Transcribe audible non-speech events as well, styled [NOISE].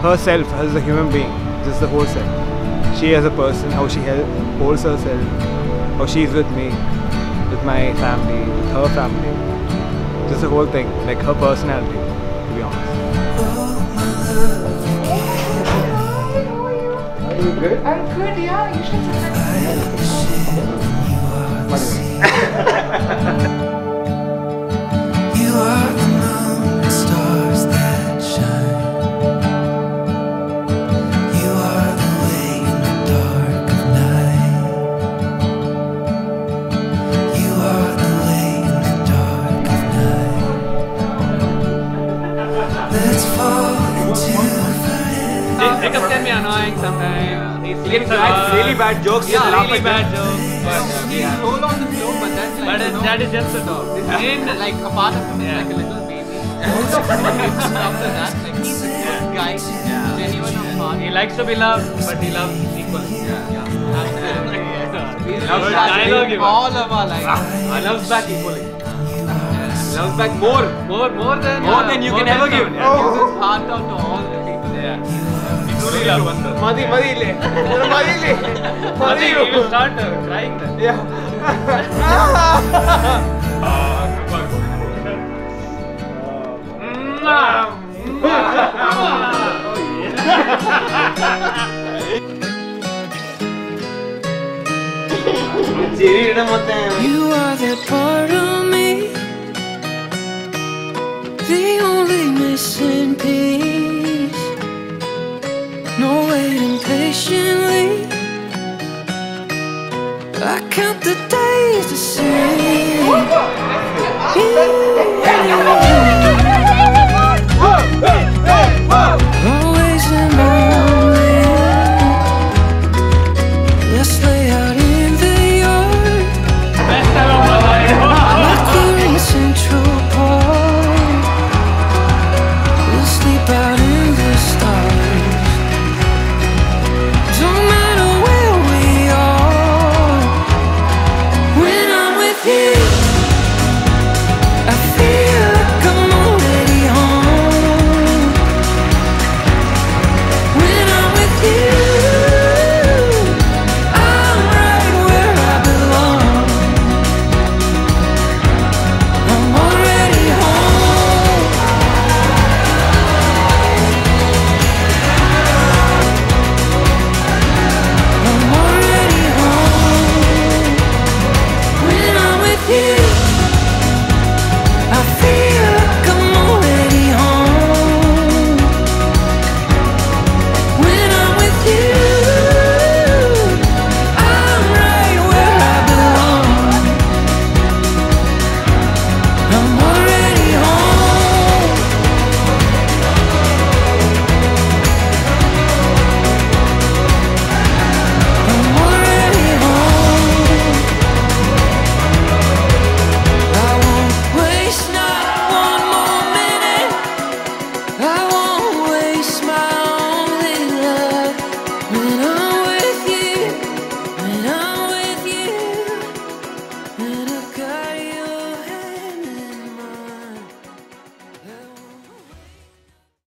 herself as a human being, just the whole self. She as a person, how she holds herself, how she's with me, with my family, with her family. Just the whole thing, like her personality, to be honest. Are you Are you good? I'm good, yeah. You should forever. Jacob can be annoying sometimes. He sleeps a bad- really bad jokes, Yeah, really bad jokes. But He's yeah. roll on the floor, but that's like, But you know, that is just a dog. in like a part of him is Yeah. like a little baby. [LAUGHS] After that, like he's a good guy, genuine heart. He likes to be loved, but he loves equally. Yeah, absolutely. We really Loves dialogue all of our life. I loves back equally. Loves back more, more, more than More uh, than you can ever give. Yeah. Gives his heart out he will start uh, crying then. Yeah. You are that part of the days to see.